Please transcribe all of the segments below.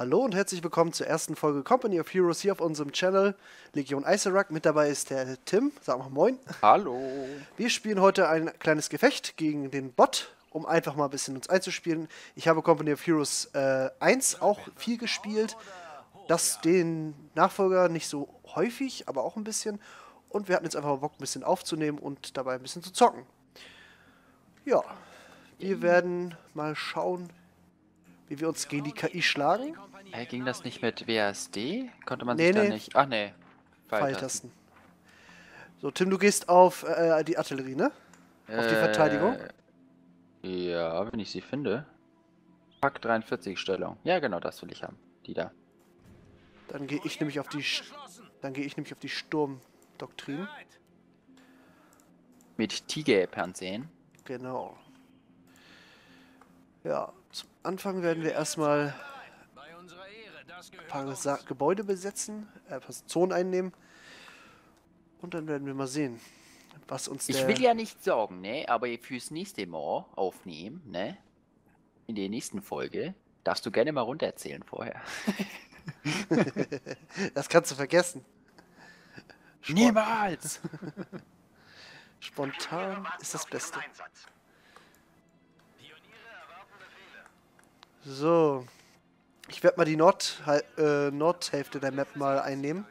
Hallo und herzlich willkommen zur ersten Folge Company of Heroes hier auf unserem Channel Legion Icerak. Mit dabei ist der Tim. Sag mal Moin. Hallo. Wir spielen heute ein kleines Gefecht gegen den Bot, um einfach mal ein bisschen uns einzuspielen. Ich habe Company of Heroes äh, 1 auch viel gespielt. Das den Nachfolger nicht so häufig, aber auch ein bisschen. Und wir hatten jetzt einfach mal Bock, ein bisschen aufzunehmen und dabei ein bisschen zu zocken. Ja, wir werden mal schauen, wie wir uns gegen die KI schlagen. Äh, ging das nicht mit WASD? Konnte man Nee, sich da nee. nicht... Ach nee. Pfeiltasten. So, Tim, du gehst auf äh, die Artillerie, ne? Auf die Verteidigung? Äh, Ja, wenn ich sie finde. Pack 43 Stellung. Ja, genau, das will ich haben. Die da. Dann gehe ich nämlich auf die Sch dann gehe ich nämlich auf die Sturmdoktrin. Mit Tigerpanzern. Genau. Ja, zum Anfang werden wir erstmal ein paar Sa Gebäude besetzen, äh, ein paar Zonen einnehmen. Und dann werden wir mal sehen, was uns der... Ich will ja nicht sorgen, ne? Aber fürs nächste Mal aufnehmen, ne? In der nächsten Folge darfst du gerne mal runterzählen vorher. das kannst du vergessen. Spon Niemals! Spontan ist das Beste. So. Ich werde mal die Nord äh, Nordhälfte der Map mal einnehmen,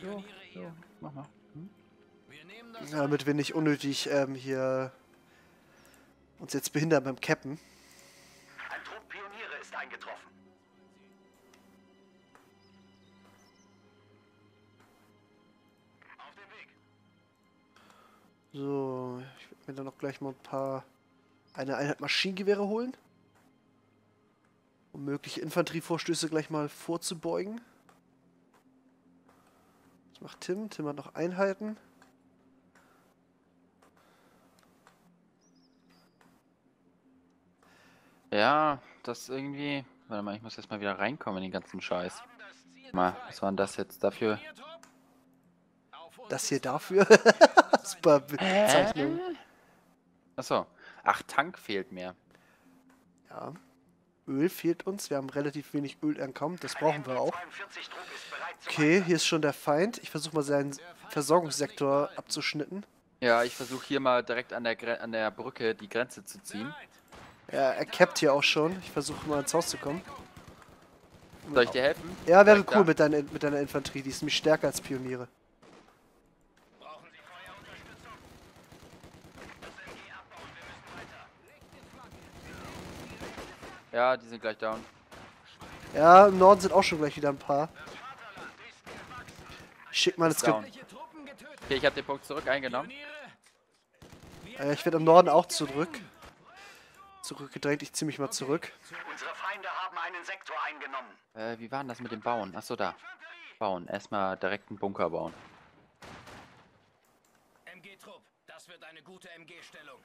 so, so, mach mal. Hm? damit wir nicht unnötig ähm, hier uns jetzt behindern beim Cappen. Ein Trupp Pioniere ist eingetroffen. Auf dem Weg. So, ich werde mir dann noch gleich mal ein paar eine Einheit Maschinengewehre holen. Um mögliche Infanterievorstöße gleich mal vorzubeugen. Was macht Tim? Tim hat noch Einheiten. Ja, das irgendwie. Warte mal, ich muss jetzt mal wieder reinkommen in den ganzen Scheiß. Mal, was war denn das jetzt dafür? Das hier dafür. Super Bezeichnung. Achso. Ach, Tank fehlt mir. Ja. Öl fehlt uns. Wir haben relativ wenig Öl entkommen. Das brauchen wir auch. 42 Trupp ist bereit zum Okay, hier ist schon der Feind. Ich versuche mal seinen Versorgungssektor abzuschnitten. Ja, ich versuche hier mal direkt an der, Gre an der Brücke die Grenze zu ziehen. Ja, er cappt hier auch schon. Ich versuche mal ins Haus zu kommen. Soll ich dir helfen? Ja, wäre cool da. mit deiner, mit deiner Infanterie. Die ist nämlich stärker als Pioniere. Brauchen Sie Feuerunterstützung? Das MG abbauen, wir müssen weiter. Ja, die sind gleich down. Ja, im Norden sind auch schon gleich wieder ein paar. Ich schick mal das down. Okay, ich habe den Punkt zurück eingenommen. äh, Ich werde im Norden auch zurück. Zurückgedrängt, ich ziehe mich mal zurück. Unsere Feinde haben einen Sektor eingenommen. Äh, wie war denn das mit dem Bauen? Achso, da. Bauen. Erstmal direkt einen Bunker bauen. MG-Trupp, das wird eine gute MG-Stellung.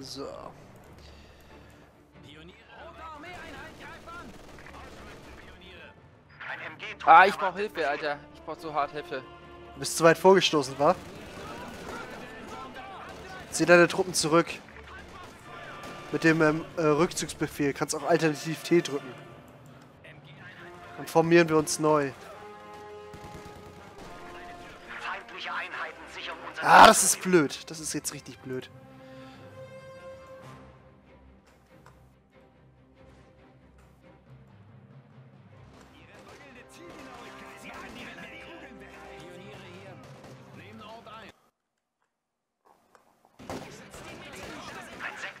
So. Ah, ich brauche Hilfe, Alter. Ich brauche so hart Hilfe. Du bist zu weit vorgestoßen, wa? Zieh deine Truppen zurück. Mit dem ähm, äh, Rückzugsbefehl kannst auch alternativ T drücken. Dann formieren wir uns neu. Ah, das ist blöd. Das ist jetzt richtig blöd.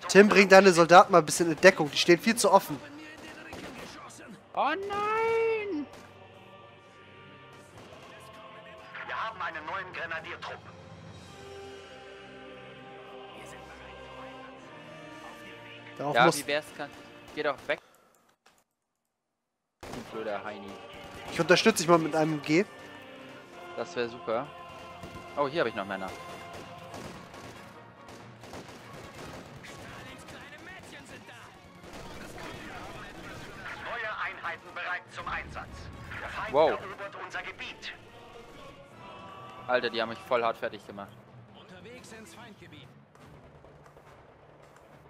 Tim, bring deine Soldaten mal ein bisschen in Deckung. Die stehen viel zu offen. Oh nein! Wir haben einen neuen Grenadiertrupp. Darauf Ja, muss wie wär's? Kann... Geh doch weg. Du blöder Heini. ich unterstütze dich mal mit einem G. Das wäre super. Oh, hier habe ich noch Männer. Wow. erobert unser Gebiet. Alter, die haben mich voll hart fertig gemacht. Unterwegs ins Feindgebiet.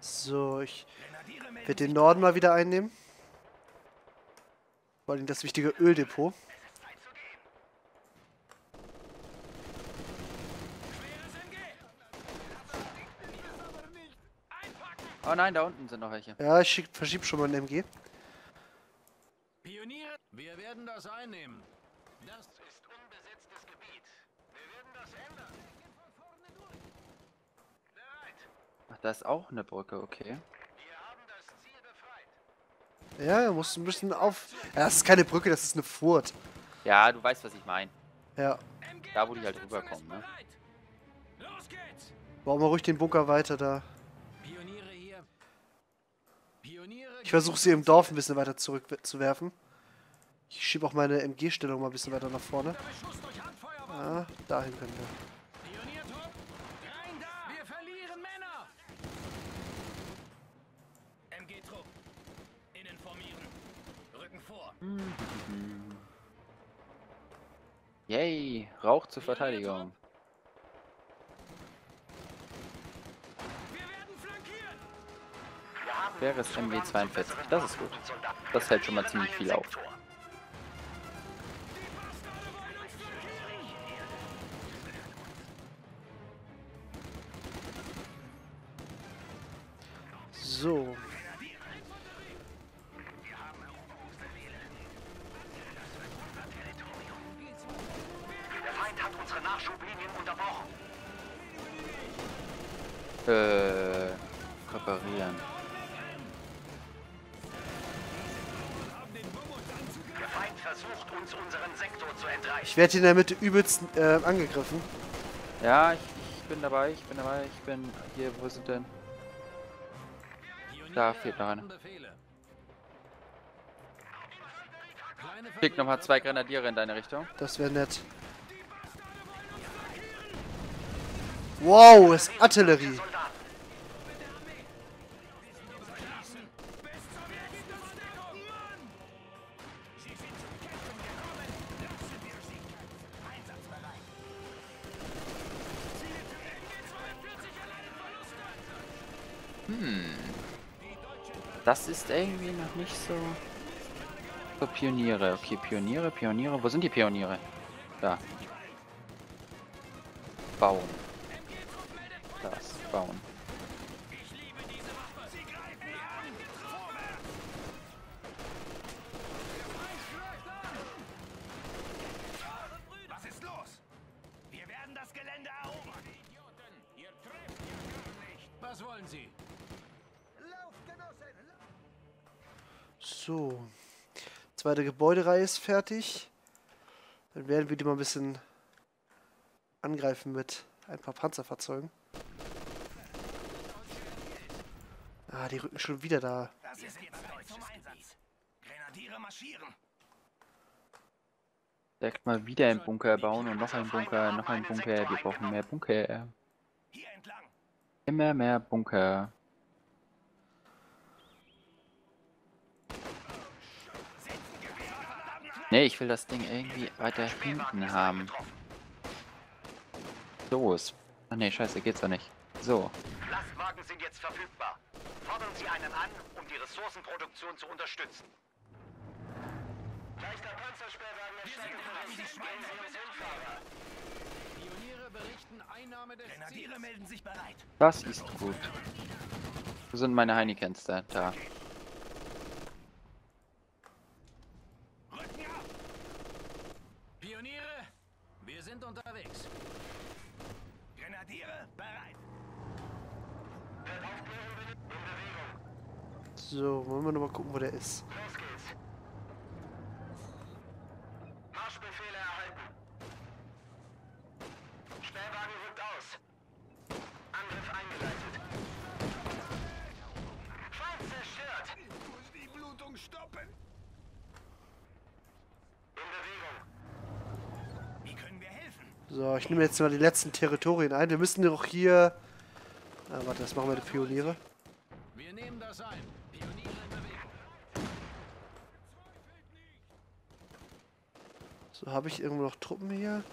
So, ich werde den Norden mal wieder einnehmen. Vor allem das wichtige Öldepot. schweres MG. Einpacken. Oh nein, da unten sind noch welche. Ja, ich verschieb schon mal ein MG. Pioniere, wir werden das einnehmen. Das Ist unbesetztes Gebiet. Wir werden das ändern. Bereit. Ach, da ist auch eine Brücke, okay. Wir haben das Ziel befreit. Ja, er muss ein bisschen auf. Ja, das ist keine Brücke, das ist eine Furt. Ja, du weißt, was ich meine. Ja. Da, wo die halt rüberkommen, ne? bereit. Los geht's. Bauen wir ruhig den Bunker weiter da. Ich versuche sie im Dorf ein bisschen weiter zurückzuwerfen. Ich schiebe auch meine MG-Stellung mal ein bisschen weiter nach vorne. Ja, dahin können wir. Yay, Rauch zur Verteidigung. Wir haben Schweres Zugang MG zu 42, besseren das ist gut. Das hält schon mal ziemlich viel auf. So. Der Feind hat unsere Nachschublinien unterbrochen. Äh, reparieren. Ich werde hier in der Mitte übelst äh, angegriffen. Ja, ich, ich bin dabei, ich bin dabei, ich bin hier, wo sind denn? Da fehlt noch einer. Schick nochmal zwei Grenadiere in deine Richtung. Das wäre nett. Wow, ist Artillerie. Das ist irgendwie noch nicht so... So Pioniere. Okay, Pioniere, Pioniere. Wo sind die Pioniere? Da. Bauen. Das, bauen. So. Zweite Gebäudereihe ist fertig. Dann werden wir die mal ein bisschen angreifen mit ein paar Panzerfahrzeugen. Ah, die rücken schon wieder da. Direkt mal wieder einen Bunker bauen und noch einen Bunker, noch einen Bunker. Wir brauchen mehr Bunker. Immer mehr Bunker. Nee, ich will das Ding irgendwie weiter hinten haben. So ist. Ach nee, scheiße, geht's doch nicht. So. Lastwagen sind jetzt verfügbar. Fordern Sie einen an, um die Ressourcenproduktion zu unterstützen. Leichter Panzersperrwagen Pioniere berichten Einnahme des Ziels. melden sich bereit. Das ist gut. Wo sind meine Heinekens da? Da. Rücken ab! Pioniere, wir sind unterwegs. Grenadiere bereit. So, wollen wir nochmal gucken, wo der ist. Los geht's. Marschbefehle erhalten. Spähwagen rückt aus. Angriff eingeleitet. Feind zerstört. Ich muss die Blutung stoppen. In Bewegung. Wie können wir helfen? So, ich nehme jetzt mal die letzten Territorien ein. Wir müssen doch hier... Ah, warte, das machen wir die Pioniere. Wir nehmen das ein. Pioniere in Bewegung. So, habe ich irgendwo noch Truppen hier?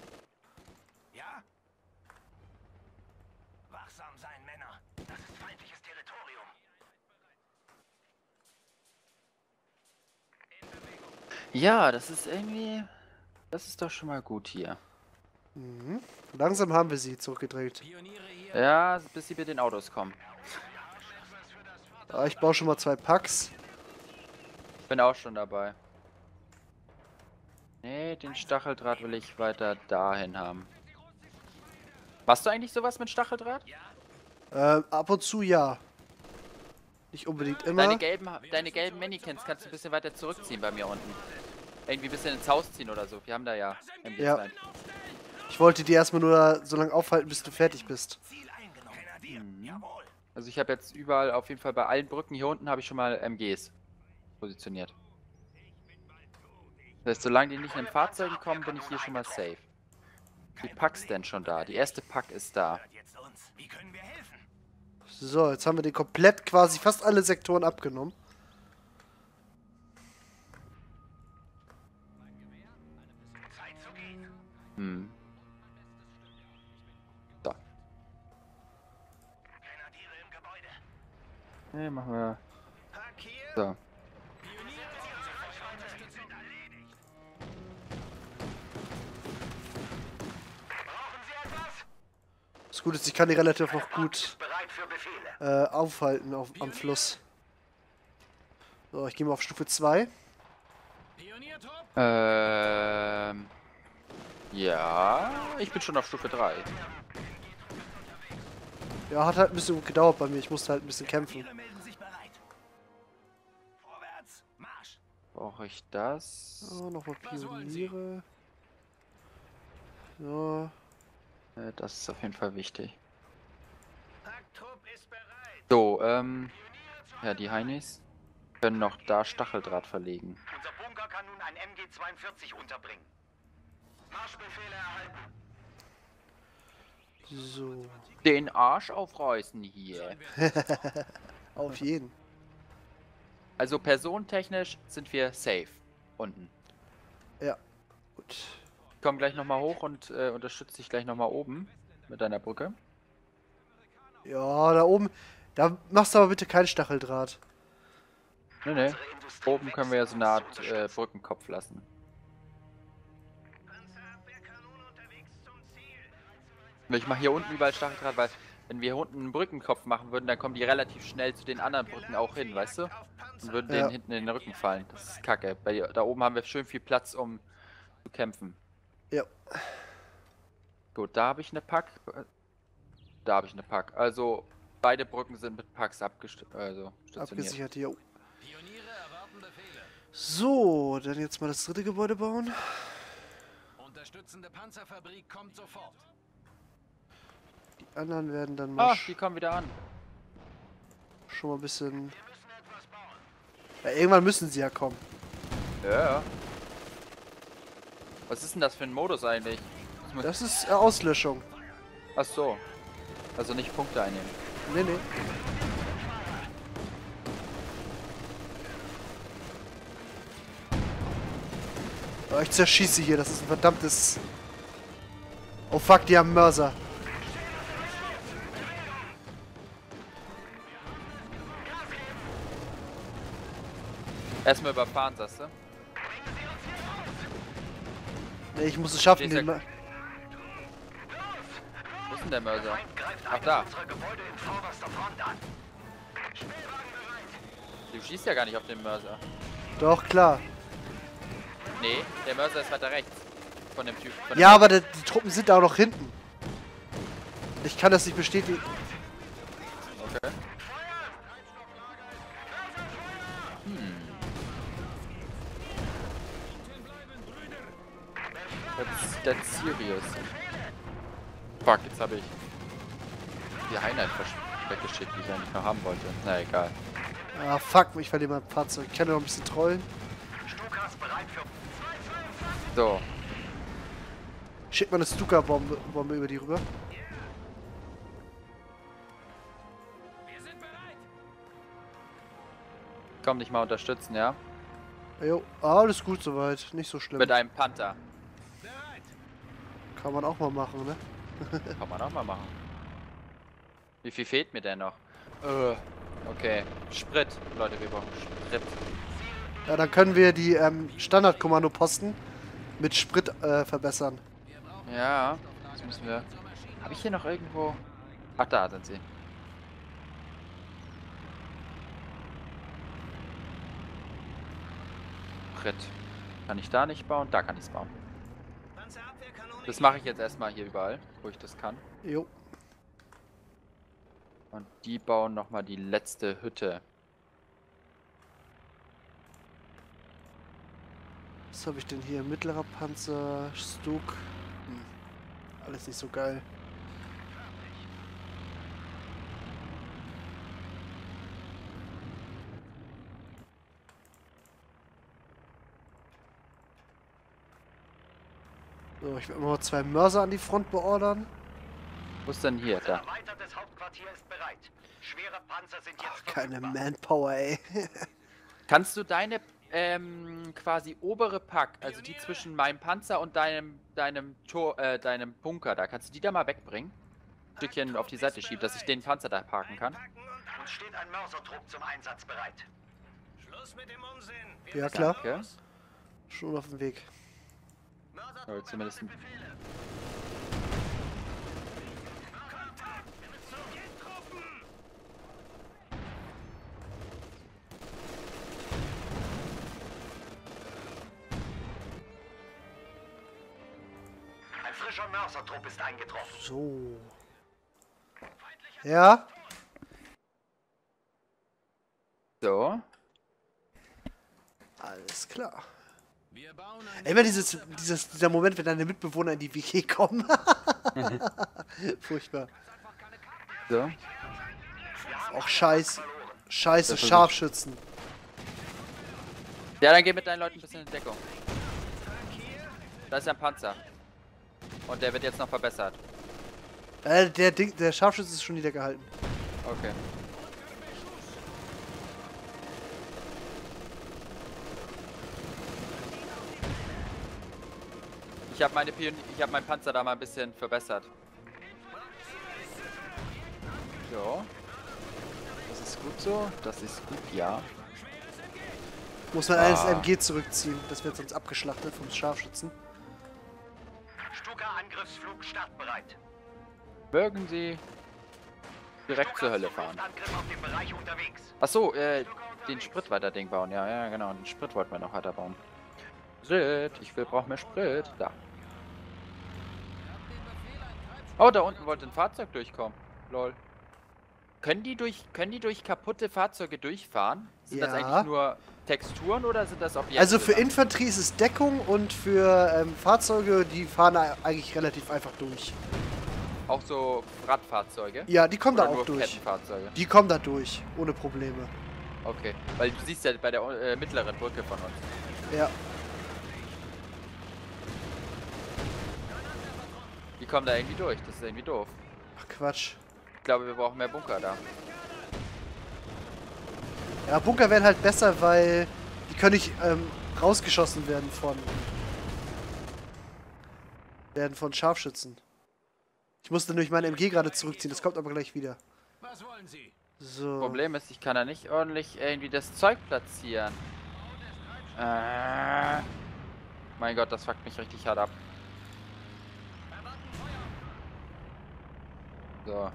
Ja? Wachsam sein, Männer. Das ist feindliches Territorium. Ja, das ist irgendwie. Das ist doch schon mal gut hier. Mhm. Langsam haben wir sie zurückgedrängt. Hier. Ja, bis sie mit den Autos kommen. Ah, ich baue schon mal zwei Packs. Bin auch schon dabei. Nee, den Stacheldraht will ich weiter dahin haben. Machst du eigentlich sowas mit Stacheldraht? Ähm, ab und zu ja. Nicht unbedingt immer. Deine gelben, deine gelben Mannequins kannst du ein bisschen weiter zurückziehen bei mir unten. Irgendwie ein bisschen ins Haus ziehen oder so. Wir haben da ja MG2. Ja. Ich wollte die erstmal nur so lange aufhalten, bis du fertig bist. Jawohl. Also ich habe jetzt überall, auf jeden Fall bei allen Brücken hier unten habe ich schon mal MGs positioniert. Das heißt, solange die nicht in den Fahrzeugen kommen, bin ich hier schon mal safe. Die Packs denn schon da? Die erste Pack ist da. So, jetzt haben wir den komplett quasi fast alle Sektoren abgenommen. Hm. Ne, machen wir. So. sind erledigt. Brauchen Sie etwas? Das Gute ist, ich kann die relativ noch gut äh, aufhalten auf, am Fluss. So, ich gehe mal auf Stufe 2. Pioniertrupp. Ähm. Ja, ich bin schon auf Stufe 3. Ja, hat halt ein bisschen gedauert bei mir. Ich musste halt ein bisschen kämpfen. Brauche ich das? Oh, nochmal? Pioniere. So. Äh, Das ist auf jeden Fall wichtig. So, ähm. Ja, die Heinis können noch da Stacheldraht verlegen. Unser Bunker kann nun ein MG-42 unterbringen. Marschbefehle erhalten. So. Den Arsch aufreißen hier. Auf jeden. Also personentechnisch sind wir safe. Unten. Ja. Gut. Ich komm gleich nochmal hoch und äh, unterstütze dich gleich nochmal oben mit deiner Brücke. Ja, da oben. Da machst du aber bitte keinen Stacheldraht. Ne, ne. Oben können wir ja so eine Art äh, Brückenkopf lassen. Ich mache hier unten überall Stacheldraht, weil wenn wir hier unten einen Brückenkopf machen würden, dann kommen die relativ schnell zu den anderen Brücken auch hin, weißt du? Und würden Ja. denen hinten in den Rücken fallen. Das ist kacke. Bei, da oben haben wir schön viel Platz, um zu kämpfen. Ja. Gut, da habe ich eine Pack. Da habe ich eine Pack. Also beide Brücken sind mit Packs abgest also stationiert. Abgesichert hier. Pioniere erwarten Befehle. So, dann jetzt mal das dritte Gebäude bauen. Unterstützende Panzerfabrik kommt sofort. Die anderen werden dann mal Ah, sch- die kommen wieder an. schon mal ein bisschen. Wir müssen etwas bauen. Ja, irgendwann müssen sie ja kommen. Ja, ja. Was ist denn das für ein Modus eigentlich? Das ist äh, Auslöschung. Ach so. Also nicht Punkte einnehmen. Nee, nee. Oh, ich zerschieße hier, das ist ein verdammtes. Oh fuck, die haben Mörser. Erstmal überfahren, sagst du? Nee, ich muss es schaffen, den Mör Wo ist denn der Mörser? Ach da. Du schießt ja gar nicht auf den Mörser. Doch, klar. Nee, der Mörser ist weiter rechts. Von dem Typ. Von Ja, aber die, die Truppen sind da auch noch hinten. Ich kann das nicht bestätigen. Serious. Fuck, jetzt habe ich die Einheit weggeschickt, die ich eigentlich noch haben wollte. Na egal. Ah, fuck, ich verliere mein Fahrzeug. Ich kann ja noch ein bisschen trollen. Stukas bereit für So, Schickt mal eine Stuka-Bombe Bombe über die rüber. Komm dich mal unterstützen, ja? Jo, alles gut soweit. Nicht so schlimm. Mit einem Panther. Kann man auch mal machen, ne? Kann man auch mal machen. Wie viel fehlt mir denn noch? Äh, okay. Sprit. Leute, wir brauchen Sprit. Ja, dann können wir die ähm, Standardkommandoposten mit Sprit äh, verbessern. Ja, das müssen wir. Habe ich hier noch irgendwo... Ach, da sind sie. Sprit. Kann ich da nicht bauen? Da kann ich es bauen. Das mache ich jetzt erstmal hier überall, wo ich das kann. Jo. Und die bauen nochmal die letzte Hütte. Was habe ich denn hier? Mittlerer Panzer, Stuk. Hm. Alles nicht so geil. So, ich werde mal zwei Mörser an die Front beordern. Wo ist denn hier? Da. erweitertes Hauptquartier ist bereit. Schwere Panzer sind jetzt Ach, keine. Manpower, ey. Kannst du deine ähm, quasi obere Pack, also die zwischen meinem Panzer und deinem deinem Tor, äh, deinem Bunker, da kannst du die da mal wegbringen? Ein Stückchen auf die Seite schieben, dass ich den Panzer da parken kann. Einpacken und Uns steht ein Mörsertrupp zum Einsatz bereit. Schluss mit dem Unsinn. Wir Ja, klar. Danke. Schon auf dem Weg. Ja, zumindest frischer Mörsertrupp ist eingetroffen. So. Ja, So. alles klar. Immer dieses, dieses, dieser Moment, wenn deine Mitbewohner in die WG kommen. Furchtbar. So. Auch scheiß, scheiße Scharfschützen. Ja, dann geh mit deinen Leuten ein bisschen in Deckung. Da ist ja ein Panzer. Und der wird jetzt noch verbessert. Äh, der, Ding, der Scharfschütze ist schon niedergehalten. Okay. Habe meine Pion ich habe meinen Panzer da mal ein bisschen verbessert. So. Das ist gut so. Das ist gut, ja. Muss man alles Ah. MG zurückziehen. Das wird sonst abgeschlachtet vom Scharfschützen. Stuka Angriffsflug startbereit. Mögen Sie direkt Stuka zur Hölle fahren. Achso, äh, den Sprit weiter Ding bauen. Ja, ja, genau. Den Sprit wollten wir noch weiter bauen. Sprit. Ich will, brauch mehr Sprit. Da. Oh, da unten wollte ein Fahrzeug durchkommen. Lol. Können die durch, können die durch kaputte Fahrzeuge durchfahren? Sind das Ja. eigentlich nur Texturen oder sind das Objekte? Also für? Infanterie ist es Deckung und für ähm, Fahrzeuge, die fahren eigentlich relativ einfach durch. Auch so Radfahrzeuge? Ja, die kommen Oder da auch durch. Die kommen da durch, ohne Probleme. Okay. Weil du siehst ja bei der äh, mittleren Brücke von uns. Ja. Die kommen da irgendwie durch. Das ist irgendwie doof. Ach Quatsch. Ich glaube, wir brauchen mehr Bunker da. Ja, Bunker wären halt besser, weil die können nicht ähm, rausgeschossen werden von werden von Scharfschützen. Ich musste nämlich meine MG gerade zurückziehen, das kommt aber gleich wieder. Was wollen Sie? So. Problem ist, ich kann da nicht ordentlich irgendwie das Zeug platzieren. Äh, mein Gott, das fuckt mich richtig hart ab. So.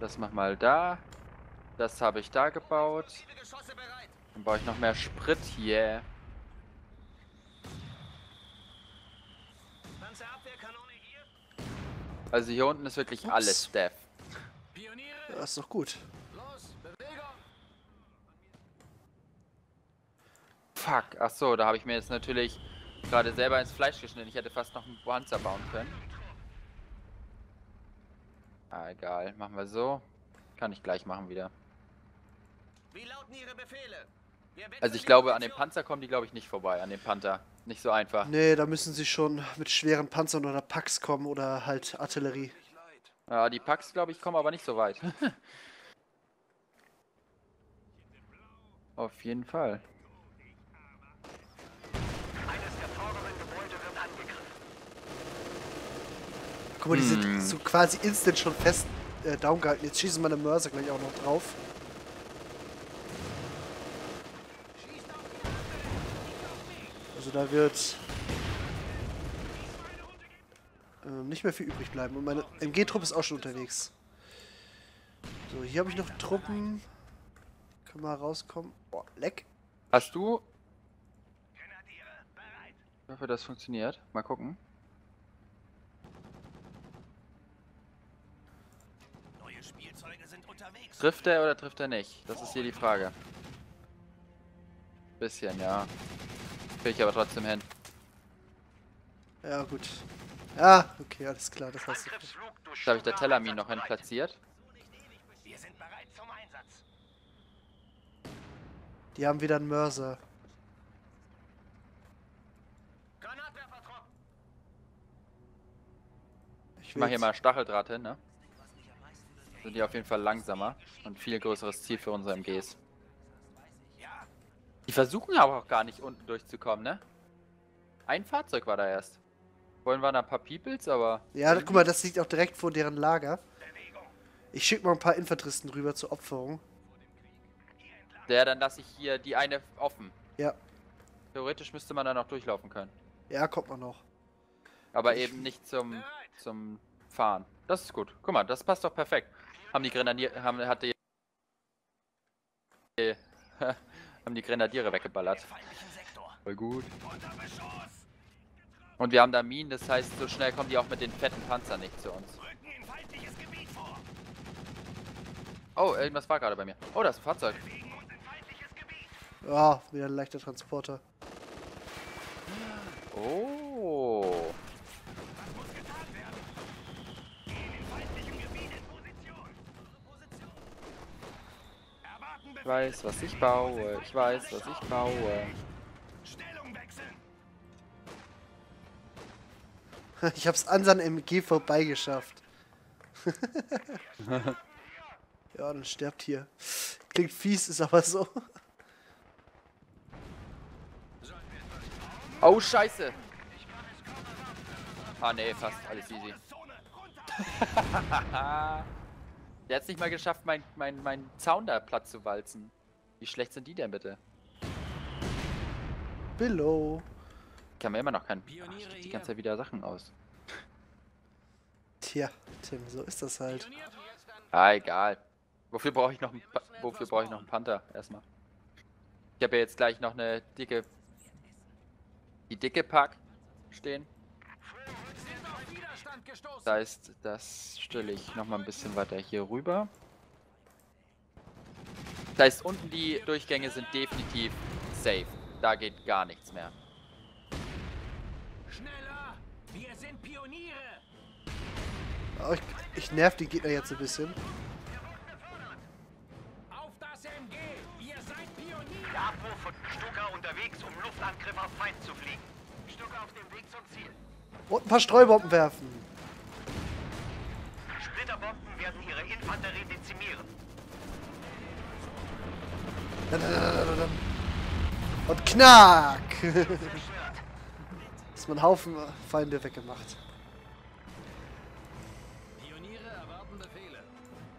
Das mach mal da. Das habe ich da gebaut. Dann baue ich noch mehr Sprit hier. Also hier unten ist wirklich Ups. alles Death. Das ist doch gut. los, Bewegung! Fuck, ach so, da habe ich mir jetzt natürlich gerade selber ins Fleisch geschnitten. Ich hätte fast noch einen Panzer bauen können. Ah, egal, machen wir so. Kann ich gleich machen wieder. Wie lauten Ihre Befehle? Wir bitten Also ich glaube, an dem. Panzer kommen die, glaube ich, nicht vorbei, an dem Panther. Nicht so einfach. Nee, da müssen sie schon mit schweren Panzern oder Packs kommen oder halt Artillerie. Ja, die Packs, glaube ich, kommen aber nicht so weit. Auf jeden Fall. Guck mal, die Hm. sind so quasi instant schon fest äh, down gehalten. Jetzt schießen meine Mörser gleich auch noch drauf. Also da wird ähm, nicht mehr viel übrig bleiben. Und meine MG-Truppe ist auch schon unterwegs. So, hier habe ich noch Truppen. Können wir rauskommen. Boah, leck. Hast du. Ich hoffe, das funktioniert. Mal gucken. Neue Spielzeuge sind unterwegs. Trifft er oder trifft er nicht? Das ist hier die Frage. Bisschen, ja. Krieg ich aber trotzdem hin. Ja, gut. Ja, okay, alles klar, das hast du. Da habe ich der Tellamin noch hin platziert. Wir sind bereit zum Einsatz. Die haben wieder einen Mörser. Ich Ich mache hier mal Stacheldraht hin, ne? Sind die auf jeden Fall langsamer und viel größeres Ziel für unsere MGs. Ja, Die versuchen aber auch gar nicht unten durchzukommen, ne? Ein Fahrzeug war da erst. Wollen wir da ein paar Peoples, aber. Ja, guck mal, das liegt auch direkt vor deren Lager. Ich schicke mal ein paar Infanteristen rüber zur Opferung. Der, dann lasse ich hier die eine offen. Ja, Theoretisch müsste man da noch durchlaufen können. ja, kommt man noch. Aber eben nicht zum, zum Fahren. Das ist gut. Guck mal, das passt doch perfekt. Haben die Grenadier, haben, hat die, haben die Grenadiere weggeballert. Voll gut. Und wir haben da Minen, das heißt, so schnell kommen die auch mit den fetten Panzern nicht zu uns. Oh, irgendwas war gerade bei mir. Oh, da ist ein Fahrzeug. Ja, wieder ein leichter Transporter. Oh. Was muss getan werden? Gehen in feindlichem Gebiet in Position. Position. Erwarten Ich weiß, was ich baue. Ich weiß, was ich baue. Stellung wechseln. Ich hab's an seinem MG vorbeigeschafft. ja, dann stirbt hier. Klingt fies, ist aber so. Oh, scheiße. Ah, nee, fast. Alles easy. Der hat's nicht mal geschafft, mein, mein, mein Zaun da platt zu walzen. Wie schlecht sind die denn bitte? Below. Ich kann mir immer noch keinen. Ach, Pioniere steht die ganze Zeit wieder Sachen aus. Tja, Tim, so ist das halt. Ah, egal. Wofür brauche ich noch einen Pa- Wofür brauche ich noch einen Panther? Erstmal. Ich habe ja jetzt gleich noch eine dicke. Die dicke Pack stehen. Sind auf Widerstand gestoßen. Das heißt, das stelle ich noch mal ein bisschen weiter hier rüber. Das heißt, unten die Durchgänge sind definitiv safe. Da geht gar nichts mehr. Schneller! Wir sind Pioniere! Oh, ich, ich nerv den Gegner jetzt ein bisschen. Auf das MG! Ihr seid Pioniere! Der von Stuka unterwegs, um Luftangriff auf Feind zu fliegen. Stuka auf dem Weg zum Ziel. Und ein paar Streubomben werfen. Splitterbomben werden ihre Infanterie dezimieren. Und knack! Ist mein Haufen Feinde weggemacht. Pioniere erwarten Befehle.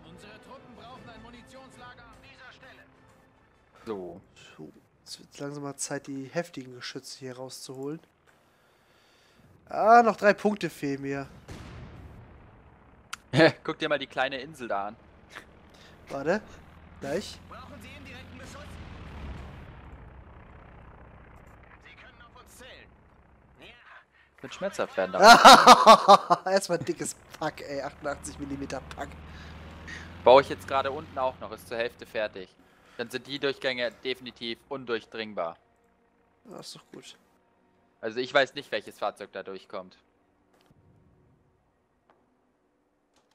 Unsere Truppen brauchen ein Munitionslager an dieser Stelle. So. So, es wird langsam mal Zeit, die heftigen Geschütze hier rauszuholen. Ah, noch drei Punkte fehlen mir. Guck dir mal die kleine Insel da an. Warte. Gleich. Brauchen Sie indirekten Beschuss? Sie können auf uns zählen. Ja. Wird schmerzhaft werden da. Erstmal dickes Pack, ey. 88 mm Pack. Baue ich jetzt gerade unten auch noch, ist zur Hälfte fertig. Dann sind die Durchgänge definitiv undurchdringbar. Ja, ist doch gut. Also ich weiß nicht, welches Fahrzeug da durchkommt.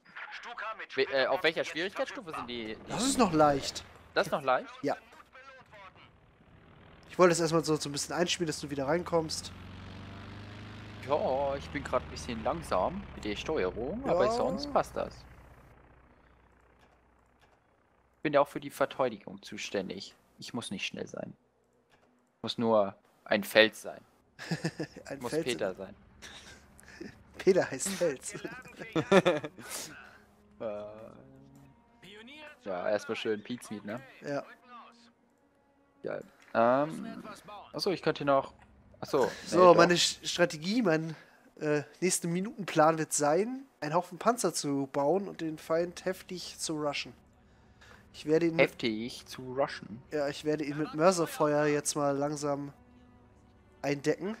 Stuka mit We äh, auf welcher Schwierigkeitsstufe sind die? Das ist noch leicht. Das ist noch leicht? Ja. Ich wollte es erstmal so, so ein bisschen einspielen, dass du wieder reinkommst. Ja, ich bin gerade ein bisschen langsam mit der Steuerung, aber Ja. sonst passt das. Ich bin ja auch für die Verteidigung zuständig. Ich muss nicht schnell sein. Ich muss nur ein Feld sein. Ein Ich muss Fels- Peter sein. Peter heißt Fels. Äh, ja, erstmal schön Pizmeat, ne? ja. Geil. Ähm, achso, ich könnte hier noch. Achso. So, nee, meine. Sch- Strategie, mein äh, nächsten Minutenplan wird sein, einen Haufen Panzer zu bauen und den Feind heftig zu rushen. Ich werde ihn, heftig zu rushen. ja, ich werde ihn mit Mörserfeuer jetzt mal langsam eindecken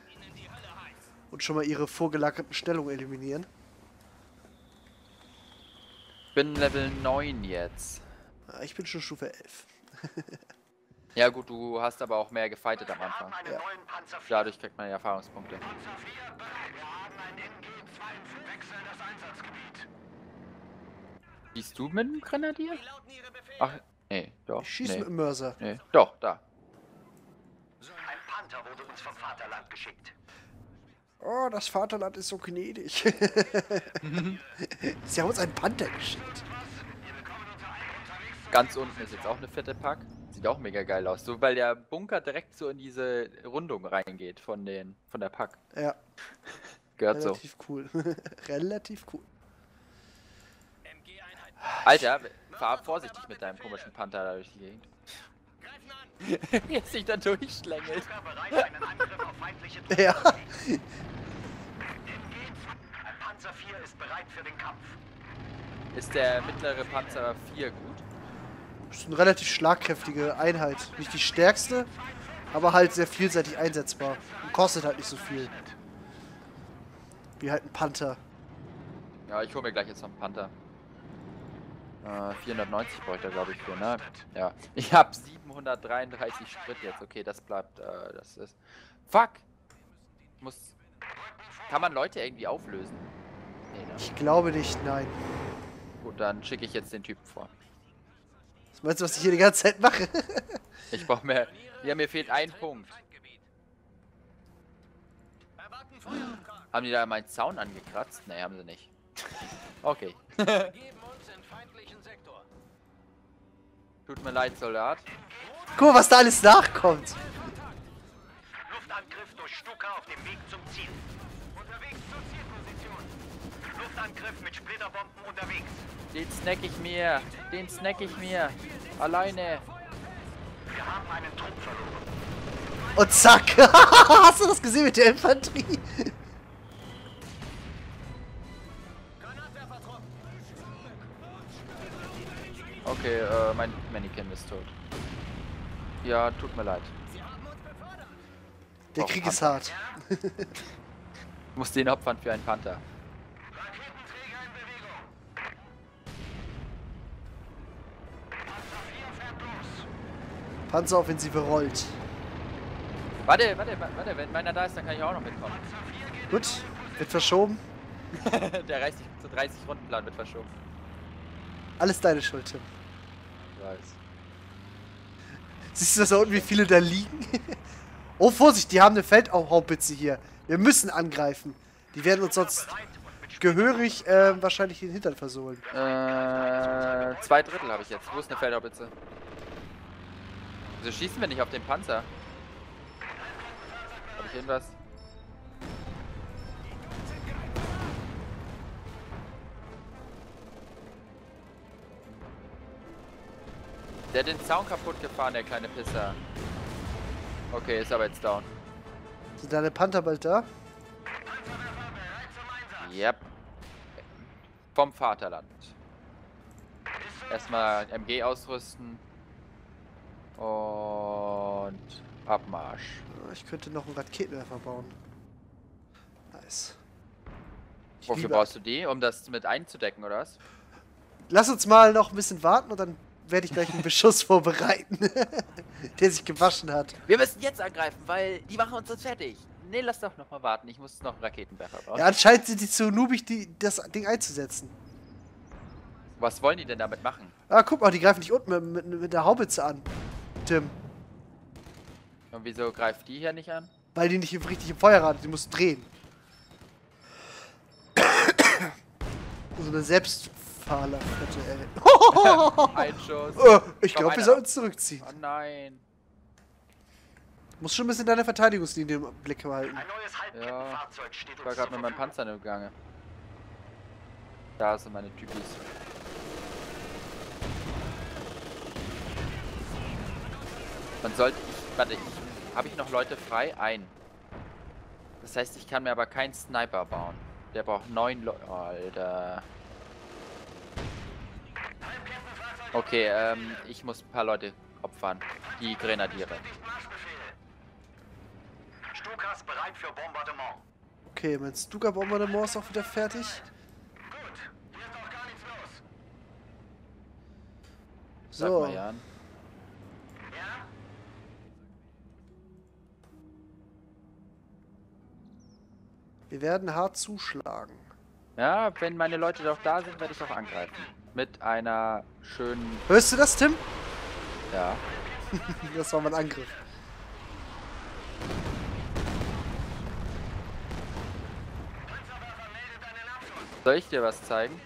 und schon mal ihre vorgelagerten Stellungen eliminieren. Bin Level 9 jetzt. Ja, Ich bin schon Stufe 11. Ja gut, du hast aber auch mehr gefightet am Anfang. Ja. neuen Panzer 4. Dadurch kriegt man ja Erfahrungspunkte. Panzer 4 bereit. Wir haben einen MG-2 wechseln das Einsatzgebiet. Siehst du mit dem Grenadier? Ach, nee, doch. Ich schieße nee. mit dem Mörser. nee. Doch, da. Ein Panther wurde uns vom Vaterland geschickt. Oh, das Vaterland ist so gnädig. Sie haben uns einen Panther geschickt. Ganz unten ist jetzt auch eine fette Pack. Sieht auch mega geil aus. So, weil der Bunker direkt so in diese Rundung reingeht von den von der Pack. Ja, Gehört so. relativ cool. relativ cool. Alter, fahr vorsichtig mit deinem komischen Panther da durch die Gegend. Wie er sich da durchschlängelt. Ja. MG-2. Ein Panzer 4 ist bereit für den Kampf. Ist der mittlere Panzer 4 gut? ist eine relativ schlagkräftige Einheit. Nicht die stärkste, aber halt sehr vielseitig einsetzbar. Und kostet halt nicht so viel. Wie halt ein Panther. Ja, ich hole mir gleich jetzt noch einen Panther. Äh, 490 brauche ich da glaube ich für, ne? Ja. Ich habe 733 Sprit jetzt. Okay, das bleibt, äh, das ist... Fuck! Ich muss... Kann man Leute irgendwie auflösen? Nee, ne? Ich glaube nicht, nein. Gut, dann schicke ich jetzt den Typen vor. Was meinst du, was ich hier die ganze Zeit mache? Ich brauche mehr... Ja, mir fehlt ein Punkt. Haben die da meinen Zaun angekratzt? Ne, haben sie nicht. Okay. Tut mir leid, Soldat. Guck mal, was da alles nachkommt. Luftangriff durch Stuka auf dem Weg zum Ziel. Unterwegs zur Zielposition. Luftangriff mit Splitterbomben unterwegs. Den snack ich mir. Den snack ich mir. Alleine. Wir haben einen Trupp verloren. Und zack. Hast du das gesehen mit der Infanterie? Okay, äh, mein Mannequin ist tot. Ja, tut mir leid. Der Krieg ist hart. Ich muss den opfern für einen Panther. Panzeroffensive rollt. Warte, warte, wa- warte, wenn meiner da ist, dann kann ich auch noch mitkommen. Gut, wird verschoben. Der 30 zu 30 Rundenplan wird verschoben. Alles deine Schuld, Tim. Weiß. Siehst du das da unten, wie viele da liegen? oh, Vorsicht, die haben eine Feldhaubitze hier. Wir müssen angreifen. Die werden uns sonst gehörig äh, wahrscheinlich den Hintern versohlen. Äh, zwei Drittel habe ich jetzt. Wo ist eine Feldhaubitze? Wieso schießen wir nicht auf den Panzer? Habe ich irgendwas? Der hat den Zaun kaputt gefahren, der kleine Pisser. Okay, ist aber jetzt down. Sind deine Panther bald da? Yep. Vom Vaterland. Erstmal MG ausrüsten. Und Abmarsch. Ich könnte noch einen Raketenwerfer bauen. Nice. Ich Wofür liebe- brauchst du die? Um das mit einzudecken, oder was? Lass uns mal noch ein bisschen warten und dann werde ich gleich einen Beschuss vorbereiten, der sich gewaschen hat. Wir müssen jetzt angreifen, weil die machen uns sonst fertig. Nee, lass doch noch mal warten. Ich muss noch einen Raketenwerfer bauen. Ja, anscheinend sind die zu noobig, die, das Ding einzusetzen. Was wollen die denn damit machen? Ah, guck mal, die greifen dich unten mit, mit, mit der Haubitze an. Tim. Und wieso greift die hier nicht an? Weil die nicht richtig im Feuerrad, die musst drehen. so eine Selbstfahrerkette, ey. Ein Schuss. Äh, ich glaube, wir sollten uns zurückziehen. Oh nein. Musst schon ein bisschen deine Verteidigungslinie im Blick behalten. Ein neues Halbkettenfahrzeug steht Ich war gerade mit meinem. Panzer im Gange. Da sind meine Typis. Man sollte. Ich, warte, ich. Habe ich noch Leute frei? Ein. Das heißt, ich kann mir aber keinen Sniper bauen. Der braucht neun Leute. Alter. Okay, ähm, ich muss ein paar Leute opfern. Die Grenadiere. Stukas bereit für Bombardement. Okay, mein Stuka-Bombardement ist auch wieder fertig. Gut, hier ist auch gar nichts los. Sag So, mal, Jan. Wir werden hart zuschlagen. Ja, wenn meine Leute doch da sind, werde ich auch angreifen. Mit einer schönen. Hörst du das, Tim? Ja. Das war mein Angriff. Soll ich dir was zeigen?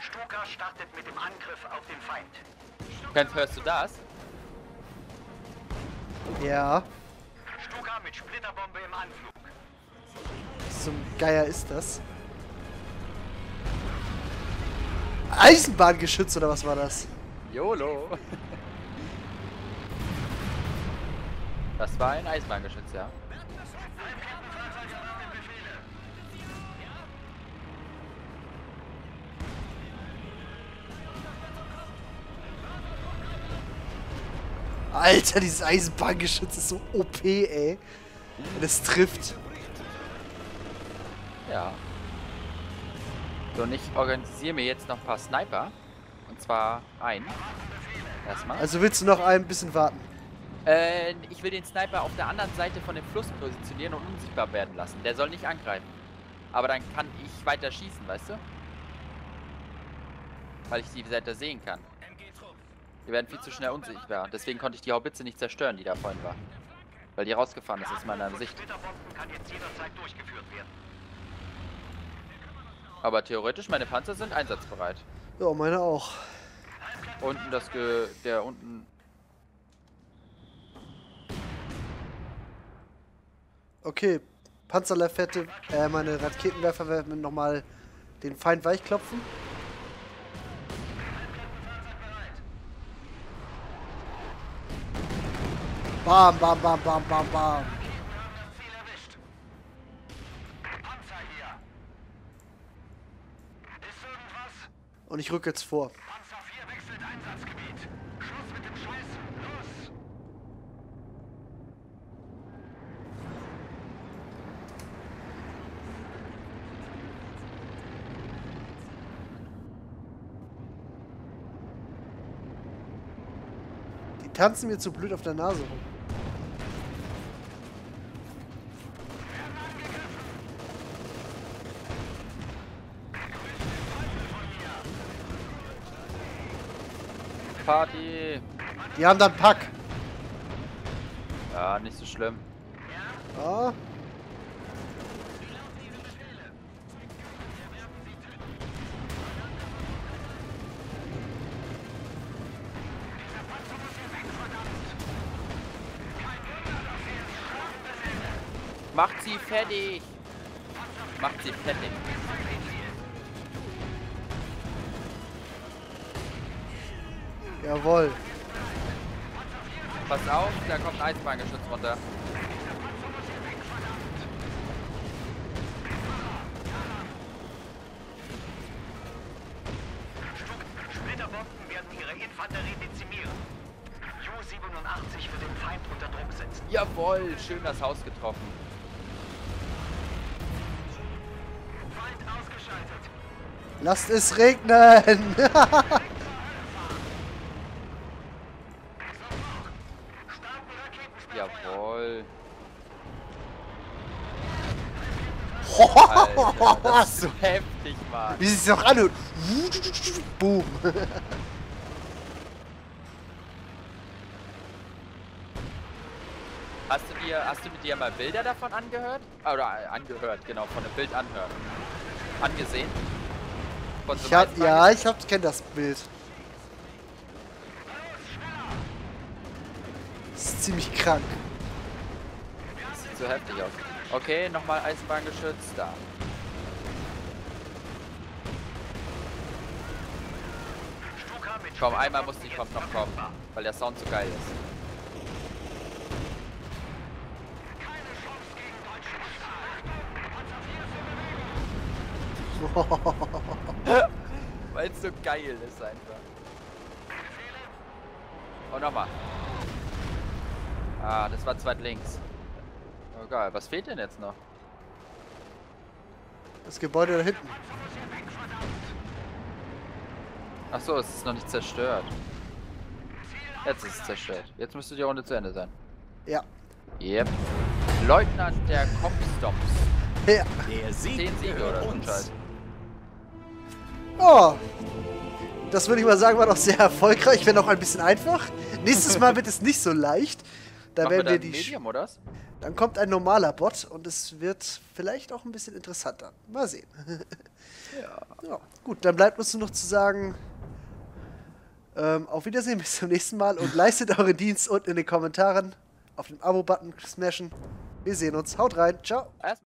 Stuka startet mit dem Angriff auf den Feind. Kennst, hörst du das? Ja, Stuka Splitterbombe im Anflug. was zum Geier ist das? Eisenbahngeschütz oder was war das? YOLO! Das war ein Eisenbahngeschütz, ja. Alter, dieses Eisenbahngeschütz ist so OP, ey. Wenn es trifft. Ja. So, und ich organisiere mir jetzt noch ein paar Sniper. Und zwar ein. Erstmal. Also willst du noch ein bisschen warten? Äh, ich will den Sniper auf der anderen Seite von dem Fluss positionieren und unsichtbar werden lassen. Der soll nicht angreifen. Aber dann kann ich weiter schießen, weißt du? Weil ich die Seite sehen kann. Die werden viel zu schnell unsichtbar. Deswegen konnte ich die Haubitze nicht zerstören, die da vorhin war. Weil die rausgefahren ist aus meiner Sicht. Splitterbomben kann jetzt jederzeit durchgeführt werden. Aber theoretisch, meine Panzer sind einsatzbereit. Ja, meine auch. Unten das Ge... der unten... Okay, Panzerlafette, äh, meine Raketenwerfer werden nochmal den Feind weichklopfen. Bam, bam, bam, bam, bam, bam. Und ich rücke jetzt vor. Panzer 4 wechselt Einsatzgebiet. Schluss mit dem Scheiß. Los! Die tanzen mir zu blöd auf der Nase rum. Party! Die haben dann Pack. Ja, nicht so schlimm. Ja. Macht sie fertig! Macht sie fertig. Jawohl. Pass auf, da kommt ein Eisenbahngeschütz runter. Splitterbomben werden ihre Infanterie dezimieren. Ju-87 wird den Feind unter Druck setzen. Jawohl, schön das Haus getroffen. Lasst es regnen. Jawohl. Alter, das ist so heftig, Mann. Wie sich auch anhört. Boom. Hast du dir, hast du dir mal Bilder davon angehört? Oder angehört, genau, von dem Bild anhören. Angesehen? Von so Ich hab, ja, ich hab, kenn das Bild. ziemlich krank. Das sieht so heftig aus. Okay, nochmal Eisenbahngeschütz. Da. Komm, einmal muss die kommt noch kommen, weil der Sound so geil ist. Weil es so geil ist einfach. Und nochmal. Ah, das war zweit links. Oh geil, was fehlt denn jetzt noch? Das Gebäude da hinten. Ach so, es ist noch nicht zerstört. Jetzt ist es zerstört. Jetzt müsste die Runde zu Ende sein. Ja. Yep. Leutnant der Kopfstomps. Ja. Der Sieg Zehn Siege oder so uns. Oh. Das würde ich mal sagen, war doch sehr erfolgreich, wenn auch ein bisschen einfach. Nächstes Mal wird es nicht so leicht. Da Machen wir werden wir dann die. Medium, oder? Dann kommt ein normaler Bot und es wird vielleicht auch ein bisschen interessanter. Mal sehen. Ja. Ja, gut, dann bleibt uns nur noch zu sagen, ähm, auf Wiedersehen, bis zum nächsten Mal und leistet euren Dienst unten in den Kommentaren auf den Abo-Button smashen. Wir sehen uns, haut rein, ciao.